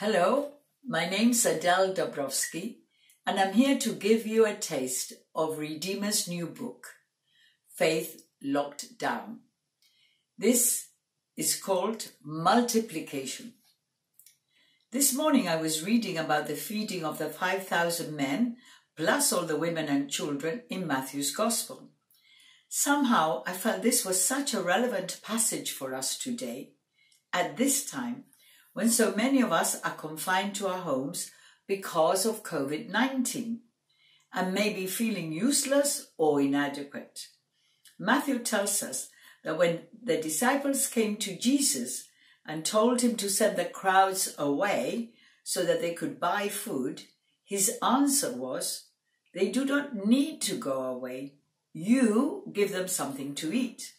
Hello, my name's Adele Dobrowski, and I'm here to give you a taste of Redeemer's new book, Faith Locked Down. This is called Multiplication. This morning I was reading about the feeding of the 5,000 men, plus all the women and children in Matthew's Gospel. Somehow I felt this was such a relevant passage for us today, at this time when so many of us are confined to our homes because of COVID 19 and may be feeling useless or inadequate. Matthew tells us that when the disciples came to Jesus and told him to send the crowds away so that they could buy food, his answer was, They do not need to go away. You give them something to eat.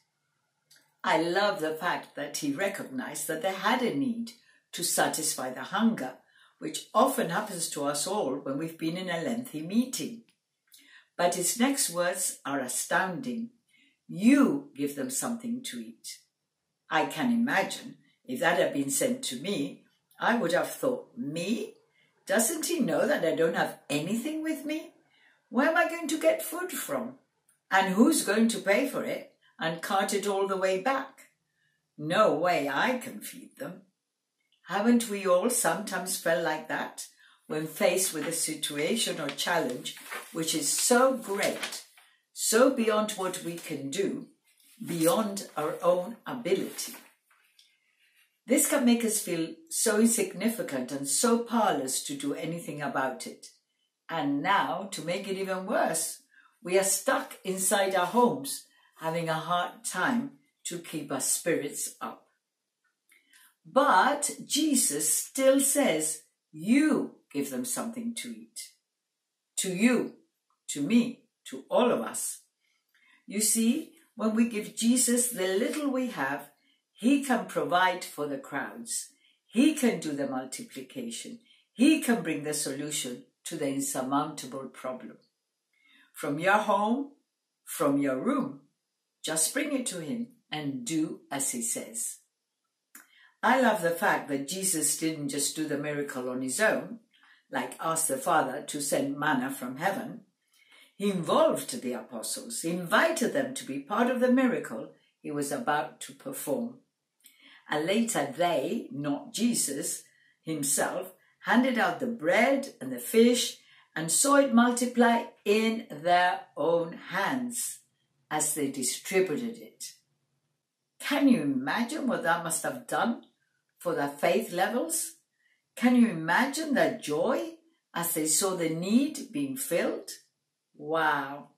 I love the fact that he recognized that they had a need to satisfy the hunger, which often happens to us all when we've been in a lengthy meeting. But his next words are astounding. You give them something to eat. I can imagine if that had been sent to me, I would have thought, me? Doesn't he know that I don't have anything with me? Where am I going to get food from? And who's going to pay for it and cart it all the way back? No way I can feed them. Haven't we all sometimes felt like that when faced with a situation or challenge which is so great, so beyond what we can do, beyond our own ability? This can make us feel so insignificant and so powerless to do anything about it. And now, to make it even worse, we are stuck inside our homes, having a hard time to keep our spirits up. But Jesus still says, You give them something to eat. To you, to me, to all of us. You see, when we give Jesus the little we have, he can provide for the crowds. He can do the multiplication. He can bring the solution to the insurmountable problem. From your home, from your room, just bring it to him and do as he says. I love the fact that Jesus didn't just do the miracle on his own, like ask the Father to send manna from heaven. He involved the apostles, he invited them to be part of the miracle he was about to perform. And later they, not Jesus himself, handed out the bread and the fish and saw it multiply in their own hands as they distributed it. Can you imagine what that must have done for their faith levels? Can you imagine their joy as they saw the need being filled? Wow.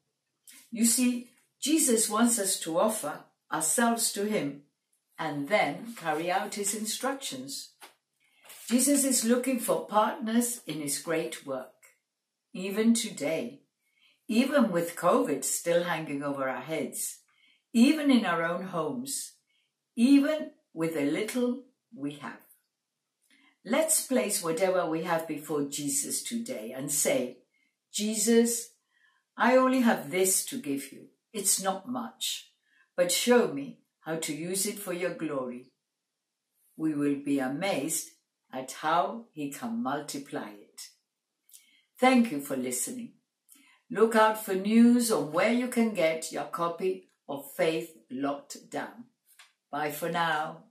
You see, Jesus wants us to offer ourselves to Him and then carry out His instructions. Jesus is looking for partners in His great work, even today, even with COVID still hanging over our heads, even in our own homes, even with a little we have. Let's place whatever we have before Jesus today and say, Jesus, I only have this to give you. It's not much, but show me how to use it for your glory. We will be amazed at how he can multiply it. Thank you for listening. Look out for news on where you can get your copy of Faith Locked Down. Bye for now.